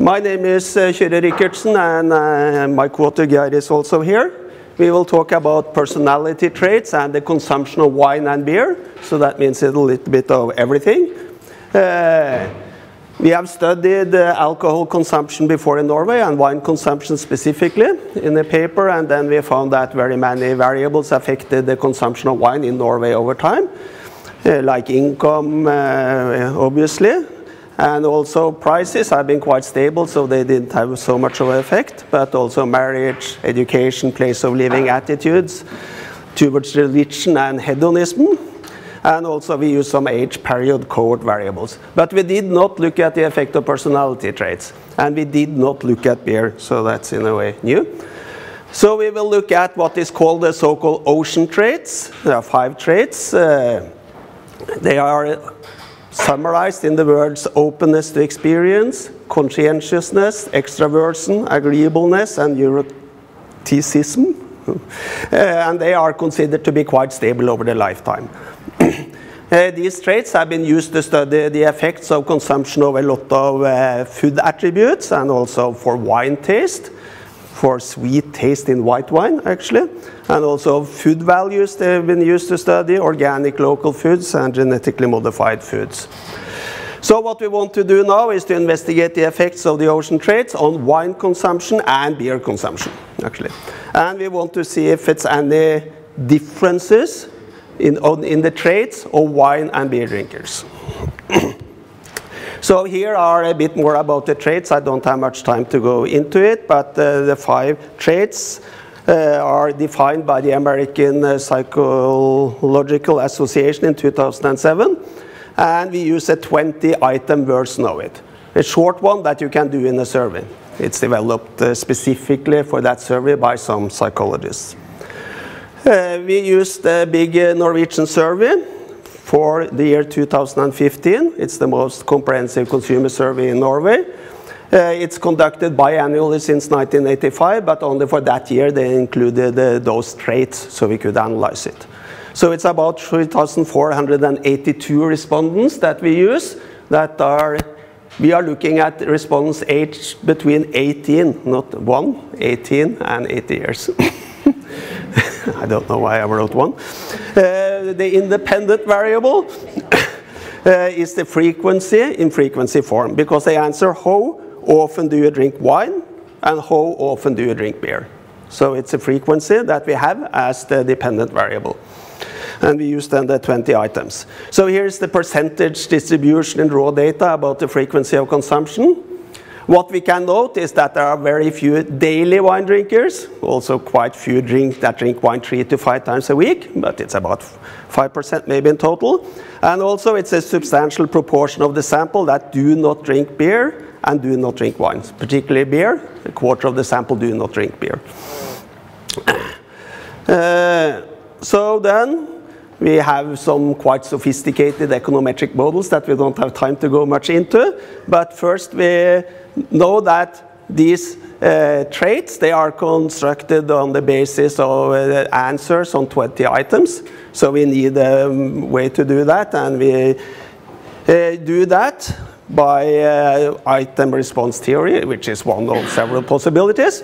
My name is uh, Rickertsen and uh, my co-author is also here. We will talk about personality traits and the consumption of wine and beer. So that means a little bit of everything. Uh, we have studied uh, alcohol consumption before in Norway and wine consumption specifically in a paper and then we found that very many variables affected the consumption of wine in Norway over time, uh, like income uh, obviously, and also prices have been quite stable, so they didn't have so much of an effect, but also marriage, education, place of living attitudes towards religion and hedonism. And also we use some age period cohort variables. But we did not look at the effect of personality traits. And we did not look at beer, so that's in a way new. So we will look at what is called the so-called ocean traits. There are five traits. Uh, they are summarized in the words openness to experience, conscientiousness, extraversion, agreeableness, and neuroticism. uh, and they are considered to be quite stable over the lifetime. uh, these traits have been used to study the effects of consumption of a lot of uh, food attributes and also for wine taste for sweet taste in white wine, actually. And also food values they've been used to study, organic local foods and genetically modified foods. So what we want to do now is to investigate the effects of the ocean traits on wine consumption and beer consumption, actually. And we want to see if it's any differences in, on, in the traits of wine and beer drinkers. So here are a bit more about the traits. I don't have much time to go into it, but uh, the five traits uh, are defined by the American uh, Psychological Association in 2007. And we use a 20 item version of it. A short one that you can do in a survey. It's developed uh, specifically for that survey by some psychologists. Uh, we used a big Norwegian survey for the year 2015. It's the most comprehensive consumer survey in Norway. Uh, it's conducted biannually since 1985, but only for that year they included uh, those traits so we could analyze it. So it's about 3,482 respondents that we use that are, we are looking at respondents aged between 18, not 1, 18 and 80 years. I don't know why I wrote one. Uh, the independent variable uh, is the frequency in frequency form because they answer how often do you drink wine and how often do you drink beer. So it's a frequency that we have as the dependent variable. And we use then the 20 items. So here's the percentage distribution in raw data about the frequency of consumption. What we can note is that there are very few daily wine drinkers, also quite few drink that drink wine three to five times a week, but it's about 5% maybe in total. And also it's a substantial proportion of the sample that do not drink beer and do not drink wines, particularly beer. A quarter of the sample do not drink beer. Uh, so then we have some quite sophisticated econometric models that we don't have time to go much into. But first we know that these uh, traits, they are constructed on the basis of uh, answers on 20 items. So we need a um, way to do that, and we uh, do that by uh, item response theory, which is one of several possibilities.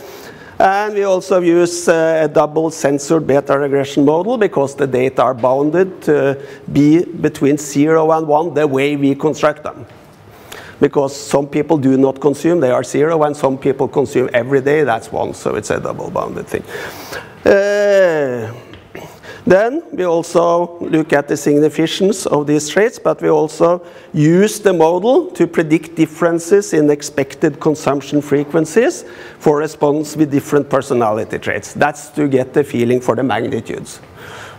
And we also use uh, a double censored beta regression model because the data are bounded to be between 0 and 1 the way we construct them because some people do not consume, they are zero, and some people consume every day, that's one, so it's a double bounded thing. Uh, then we also look at the significance of these traits, but we also use the model to predict differences in expected consumption frequencies for respondents with different personality traits. That's to get the feeling for the magnitudes.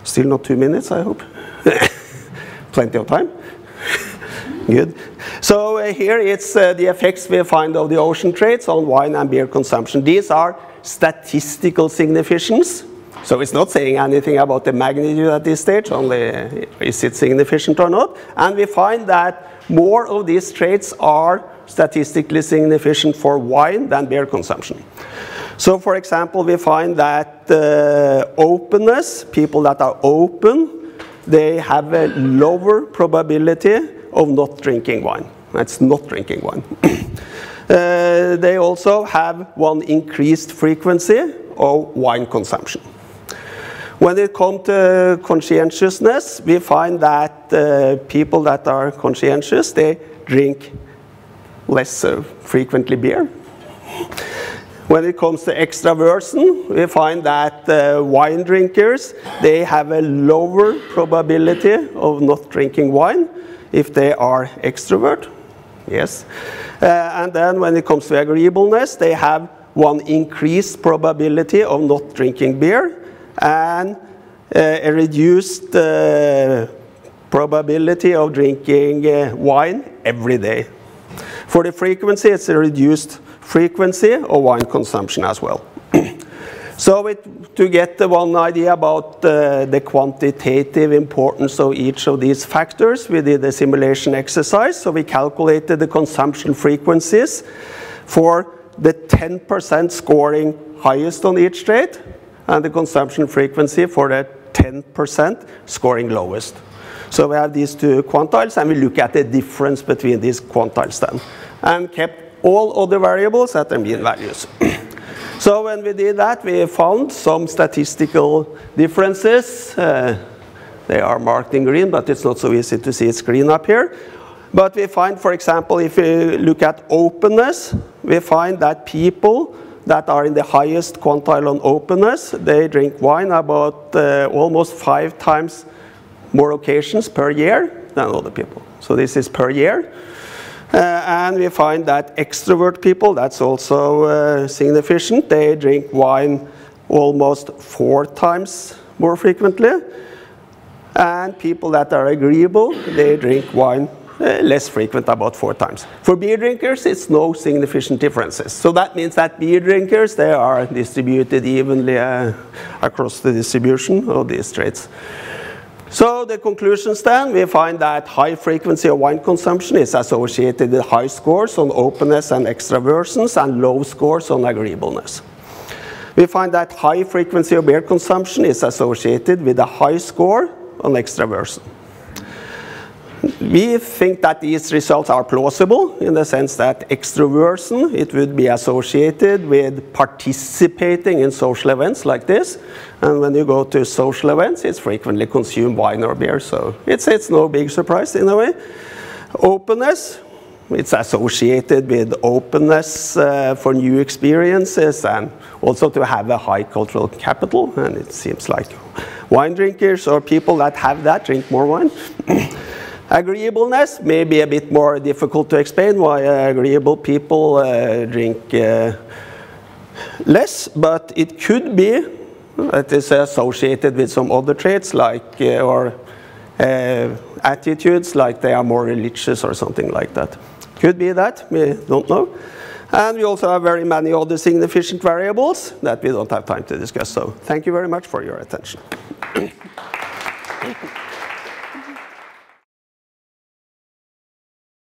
Still not two minutes, I hope. Plenty of time. Good. So uh, here it's uh, the effects we find of the ocean traits on wine and beer consumption. These are statistical significance. So it's not saying anything about the magnitude at this stage, only is it significant or not. And we find that more of these traits are statistically significant for wine than beer consumption. So for example, we find that uh, openness, people that are open, they have a lower probability of not drinking wine. That's not drinking wine. Uh, they also have one increased frequency of wine consumption. When it comes to conscientiousness, we find that uh, people that are conscientious, they drink less uh, frequently beer. When it comes to extraversion, we find that uh, wine drinkers, they have a lower probability of not drinking wine if they are extrovert. Yes. Uh, and then when it comes to agreeableness, they have one increased probability of not drinking beer and uh, a reduced uh, probability of drinking uh, wine every day. For the frequency, it's a reduced frequency of wine consumption as well. so it, to get the one idea about uh, the quantitative importance of each of these factors, we did a simulation exercise. So we calculated the consumption frequencies for the 10% scoring highest on each trait and the consumption frequency for the 10% scoring lowest. So we have these two quantiles and we look at the difference between these quantiles then and kept all other variables at their mean values. so when we did that, we found some statistical differences. Uh, they are marked in green, but it's not so easy to see it's green up here. But we find, for example, if we look at openness, we find that people that are in the highest quantile on openness, they drink wine about uh, almost five times more occasions per year than other people. So this is per year. Uh, and we find that extrovert people, that's also uh, significant, they drink wine almost four times more frequently. And people that are agreeable, they drink wine uh, less frequent, about four times. For beer drinkers, it's no significant differences. So that means that beer drinkers, they are distributed evenly uh, across the distribution of these traits. So the conclusions then, we find that high frequency of wine consumption is associated with high scores on openness and extraversions and low scores on agreeableness. We find that high frequency of beer consumption is associated with a high score on extraversion. We think that these results are plausible in the sense that extroversion, it would be associated with participating in social events like this. And when you go to social events, it's frequently consumed wine or beer, so it's, it's no big surprise in a way. Openness, it's associated with openness uh, for new experiences and also to have a high cultural capital. And it seems like wine drinkers or people that have that drink more wine. Agreeableness may be a bit more difficult to explain why agreeable people uh, drink uh, less, but it could be that is associated with some other traits like uh, or uh, attitudes like they are more religious or something like that. Could be that, we don't know. And we also have very many other significant variables that we don't have time to discuss. So thank you very much for your attention.